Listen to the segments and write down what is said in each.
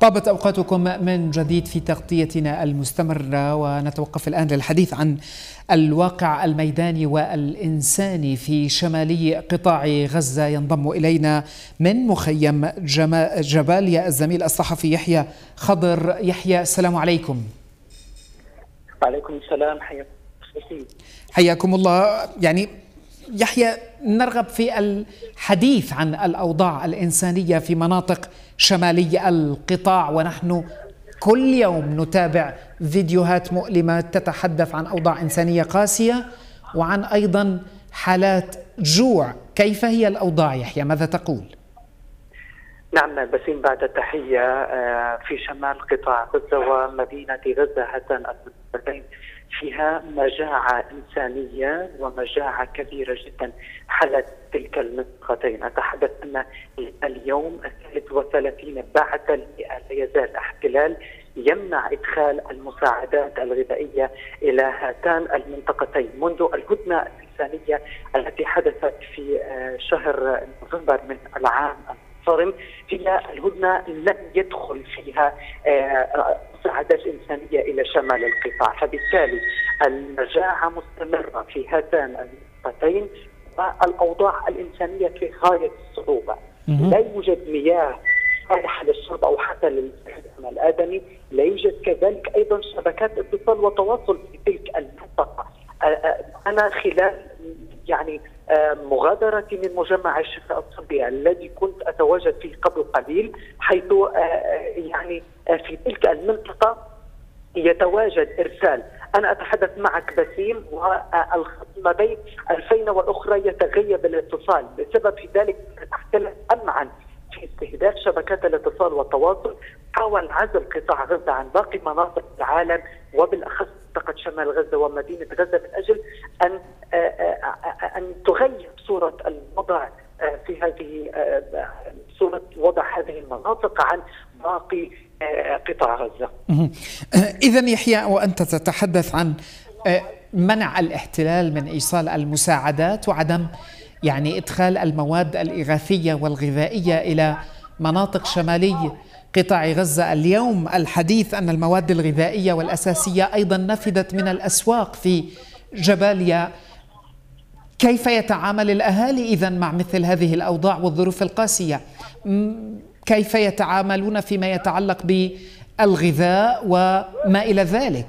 طابت أوقاتكم من جديد في تغطيتنا المستمرة ونتوقف الآن للحديث عن الواقع الميداني والإنساني في شمالي قطاع غزة. ينضم إلينا من مخيم جباليا الزميل الصحفي يحيى خضر. يحيى السلام عليكم. وعليكم السلام حياكم حياكم الله. يعني يحيى نرغب في الحديث عن الأوضاع الإنسانية في مناطق شمالي القطاع ونحن كل يوم نتابع فيديوهات مؤلمة تتحدث عن أوضاع إنسانية قاسية وعن أيضا حالات جوع، كيف هي الأوضاع يحيى؟ ماذا تقول؟ نعم بسيم بعد التحية آه، في شمال قطاع غزة ومدينة غزة المنطقتين فيها مجاعة إنسانية ومجاعة كبيرة جدا. حلت تلك المنطقتين أتحدث أن اليوم الثالث والثلاثين بعد لا يزال احتلال يمنع إدخال المساعدات الغذائية إلى هاتان المنطقتين. منذ الهدنة الإنسانية التي حدثت في آه، شهر نوفمبر من العام الصارم هي الهدنة لم يدخل فيها آه، مساعدات إنسانية إلى شمال القطاع. فبالتالي المجاعة مستمرة في هاتان المنطقتين والأوضاع الإنسانية في غاية الصعوبة. لا يوجد مياه صالحة للشرب أو حتى للاستخدام الآدمي. لا يوجد كذلك أيضا شبكات اتصال وتواصل في تلك المنطقة أنا خلال يعني مغادرتي من مجمع الشفاء الطبي الذي كنت أتواجد فيه قبل قليل حيث يعني في تلك المنطقة يتواجد إرسال. أنا أتحدث معك بسيم والخط ما بين الفين والأخرى يتغيب الاتصال. بسبب ذلك تختلف امعا في استهداف شبكات الاتصال والتواصل حاول عزل قطاع غزة عن باقي مناطق العالم وبالأخص منطقة شمال غزة ومدينة غزة من أجل أن أن تغير صورة الوضع في هذه صورة وضع هذه المناطق عن باقي قطاع غزة. إذا يحيى وأنت تتحدث عن منع الاحتلال من إيصال المساعدات وعدم يعني إدخال المواد الإغاثية والغذائية إلى مناطق شمالي قطاع غزة اليوم الحديث أن المواد الغذائية والأساسية أيضا نفدت من الأسواق في جباليا. كيف يتعامل الأهالي اذا مع مثل هذه الأوضاع والظروف القاسية؟ كيف يتعاملون فيما يتعلق بالغذاء وما إلى ذلك؟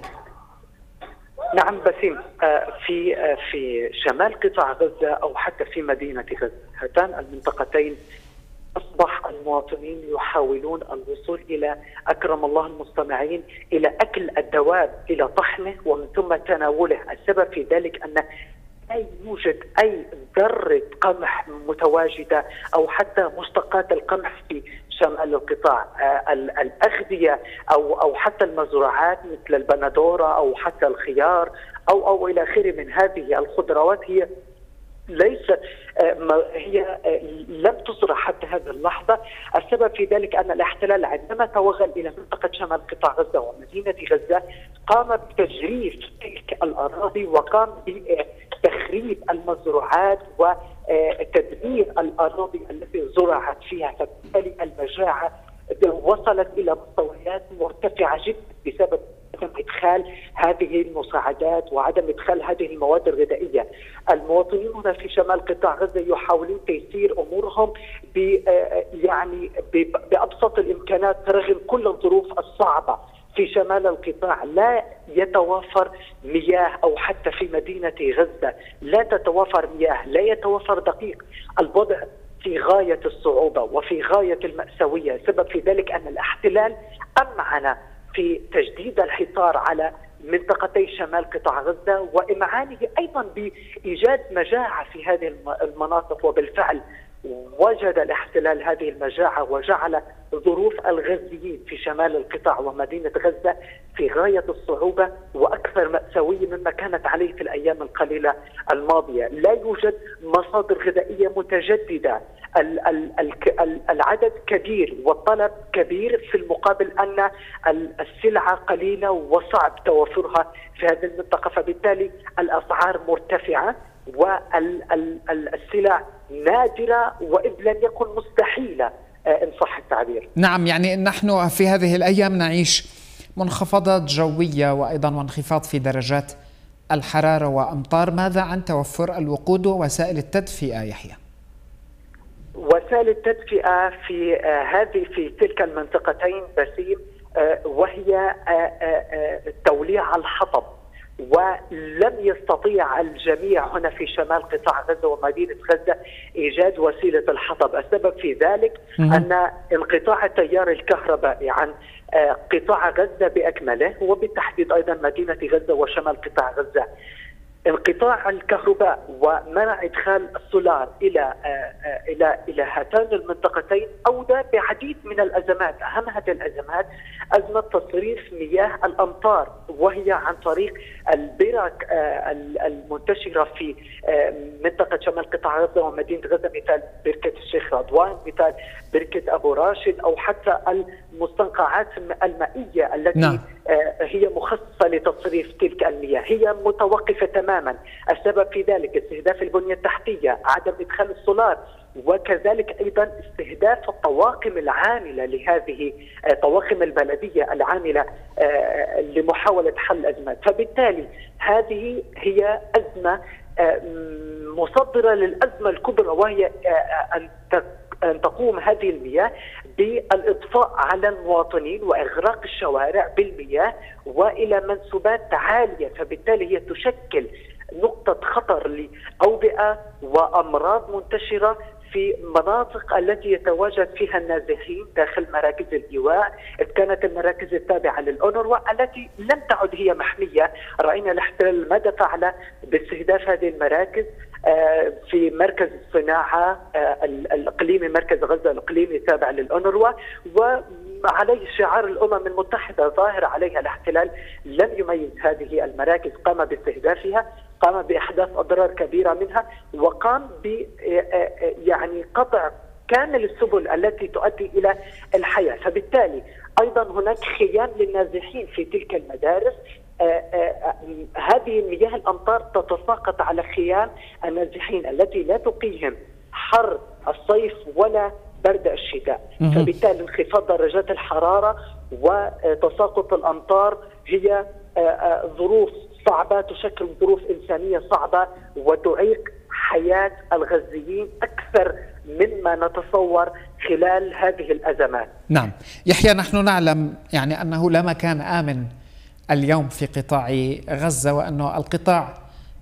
نعم بسيم. آه، في آه، في شمال قطاع غزة أو حتى في مدينة غزة هاتان المنطقتين أصبح المواطنين يحاولون الوصول إلى أكرم الله المستمعين إلى أكل الدواب إلى طحنه ومن ثم تناوله، السبب في ذلك أن لا يوجد أي ذرة قمح متواجدة أو حتى مشتقات القمح في شمال القطاع. آه، الأغذية أو أو حتى المزروعات مثل البندورة أو حتى الخيار أو أو إلى آخره من هذه الخضروات هي ليس آه، هي آه، لم تصرح حتى هذه اللحظة، السبب في ذلك أن الاحتلال عندما توغل إلى منطقة شمال قطاع غزة ومدينة غزة قام بتجريف تلك الأراضي وقام بتخريب المزروعات وتدمير الأراضي التي زرعت فيها. فبالتالي المجاعة وصلت إلى مستويات مرتفعة جدا بسبب عدم إدخال هذه المساعدات وعدم إدخال هذه المواد الغذائية. المواطنين هنا في شمال قطاع غزة يحاولون تيسير أمورهم ب يعني بأبسط الإمكانات رغم كل الظروف الصعبة. في شمال القطاع لا يتوافر مياه أو حتى في مدينة غزة لا تتوافر مياه، لا يتوافر دقيق، الوضع في غاية الصعوبة وفي غاية المأساوية، السبب في ذلك أن الاحتلال أمعن في تجديد الحصار على منطقتي شمال قطاع غزة وامعانه أيضا بإيجاد مجاعة في هذه المناطق وبالفعل وجد الاحتلال هذه المجاعة وجعل ظروف الغزيين في شمال القطاع ومدينة غزة في غاية الصعوبة وأكثر مأساوية مما كانت عليه في الأيام القليلة الماضية، لا يوجد مصادر غذائية متجددة، العدد كبير والطلب كبير في المقابل أن السلعة قليلة وصعب توفرها في هذه المنطقة. فبالتالي الأسعار مرتفعة. والسلع نادرة وان لم يكن مستحيلة ان صح التعبير. نعم يعني نحن في هذه الأيام نعيش منخفضات جوية وأيضا وانخفاض في درجات الحرارة وأمطار، ماذا عن توفر الوقود ووسائل التدفئة يحيى؟ وسائل التدفئة في هذه في تلك المنطقتين بسيم وهي توليع الحطب ولم يستطيع الجميع هنا في شمال قطاع غزة ومدينة غزة إيجاد وسيلة الحطب، السبب في ذلك أن انقطاع التيار الكهربائي عن آه، قطاع غزة بأكمله وبالتحديد أيضا مدينة غزة وشمال قطاع غزة. انقطاع الكهرباء ومنع إدخال السولار إلى آه، آه، إلى إلى هاتان المنطقتين أودى بعديد من الأزمات، أهم هذه الأزمات أزمة تصريف مياه الأمطار عن طريق البرك آه، المنتشرة في منطقة شمال قطاع غزة ومدينة غزة مثال بركة الشيخ رضوان، مثال بركة أبو راشد أو حتى المستنقعات المائية التي نعم. هي مخصصة لتصريف تلك المياه، هي متوقفة تماما، السبب في ذلك استهداف البنية التحتية، عدم إدخال السولار وكذلك أيضا استهداف الطواقم العاملة لهذه طواقم البلدية العاملة آه، لمحاولة حل الازمات، فبالتالي هذه هي أزمة آه، مصدرة للأزمة الكبرى وهي آه، أن أن تقوم هذه المياه بالاطفاء على المواطنين وإغراق الشوارع بالمياه وإلى منسوبات عالية. فبالتالي هي تشكل نقطة خطر لأوبئة وأمراض منتشرة في مناطق التي يتواجد فيها النازحين داخل مراكز الإيواء كانت المراكز التابعة للأونروا التي لم تعد هي محمية. رأينا الاحتلال ماذا فعل باستهداف هذه المراكز آه، في مركز الصناعة آه، الإقليمي مركز غزة الإقليمي التابع للأونروا. وعليه شعار الأمم المتحدة ظاهر عليها الاحتلال لم يميز هذه المراكز قام باستهدافها. قام بإحداث أضرار كبيرة منها وقام ب يعني قطع كامل السبل التي تؤدي إلى الحياة، فبالتالي أيضا هناك خيام للنازحين في تلك المدارس. هذه مياه الأمطار تتساقط على خيام النازحين التي لا تقيهم حر الصيف ولا برد الشتاء. فبالتالي انخفاض درجات الحرارة وتساقط الأمطار. هي ظروف صعبة تشكل ظروف إنسانية صعبة وتعيق حياة الغزيين أكثر مما نتصور خلال هذه الأزمات. نعم، يحيى نحن نعلم يعني أنه لا مكان آمن اليوم في قطاع غزة وانه القطاع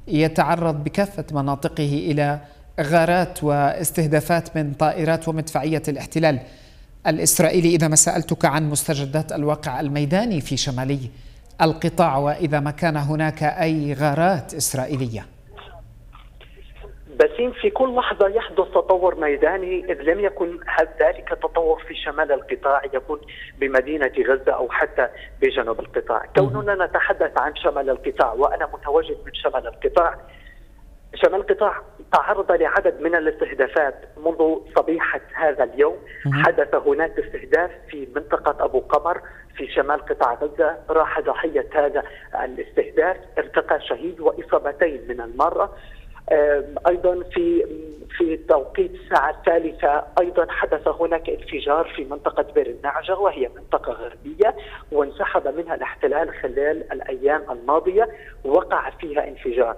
يتعرض بكافة مناطقه إلى غارات واستهدافات من طائرات ومدفعية الاحتلال الإسرائيلي إذا ما سألتك عن مستجدات الواقع الميداني في شمالي القطاع وإذا ما كان هناك أي غارات إسرائيلية. بسيم في كل لحظة يحدث تطور ميداني إذ لم يكن ذلك التطور في شمال القطاع يكون بمدينة غزة أو حتى بجنوب القطاع. كوننا نتحدث عن شمال القطاع وأنا متواجد من شمال القطاع. شمال القطاع تعرض لعدد من الاستهدافات منذ صبيحة هذا اليوم. حدث هناك استهداف في منطقة أبو قمر في شمال قطاع غزة. راح ضحية هذا الاستهداف ارتقى شهيد وإصابتين من المرة. أيضا في في توقيت الساعة الثالثة أيضا حدث هناك انفجار في منطقة بير النعجة وهي منطقة غربية وانسحب منها الاحتلال خلال الأيام الماضية. وقع فيها انفجار.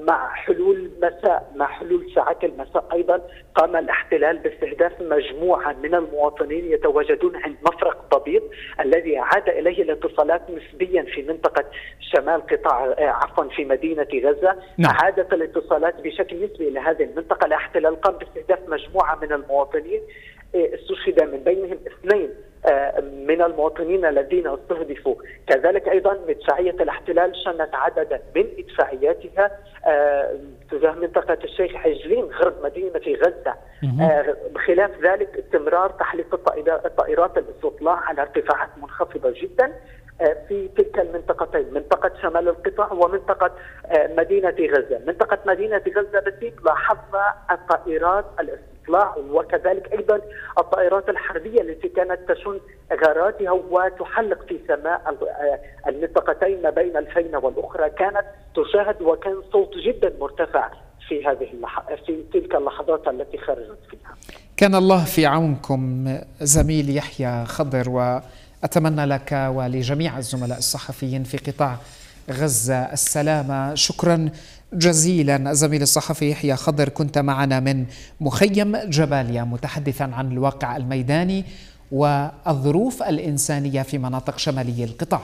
مع حلول مساء مع حلول ساعات المساء أيضا قام الاحتلال باستهداف مجموعة من المواطنين يتواجدون عند مفرق ضبيط الذي عاد إليه الاتصالات نسبيا في منطقة شمال قطاع آه، عفوا في مدينة غزة نعم. عادت الاتصالات بشكل نسبي إلى هذه المنطقة الاحتلال قام باستهداف مجموعة من المواطنين آه، استشهد من بينهم اثنين من المواطنين الذين استهدفوا. كذلك أيضا مدفعيه الاحتلال شنت عددا من إدفاعياتها آه، تجاه منطقة الشيخ عجلين غرب مدينة غزة. آه، بخلاف ذلك استمرار تحليق الطائرات الاستطلاع على ارتفاعات منخفضة جدا في تلك المنطقتين منطقة شمال القطاع ومنطقة مدينة غزة. منطقة مدينة غزة بالتالي لاحظنا الطائرات الاستطلاع الاطلاع وكذلك أيضا الطائرات الحربية التي كانت تشن غاراتها وتحلق في سماء المنطقتين ما بين الفينة والأخرى كانت تشاهد وكان صوت جدا مرتفع في هذه اللح... في تلك اللحظات التي خرجت فيها. كان الله في عونكم زميل يحيى خضر وأتمنى لك ولجميع الزملاء الصحفيين في قطاع غزة السلامة، شكرا جزيلا الزميل الصحفي يحيى خضر كنت معنا من مخيم جباليا متحدثا عن الواقع الميداني والظروف الإنسانية في مناطق شمالي القطاع.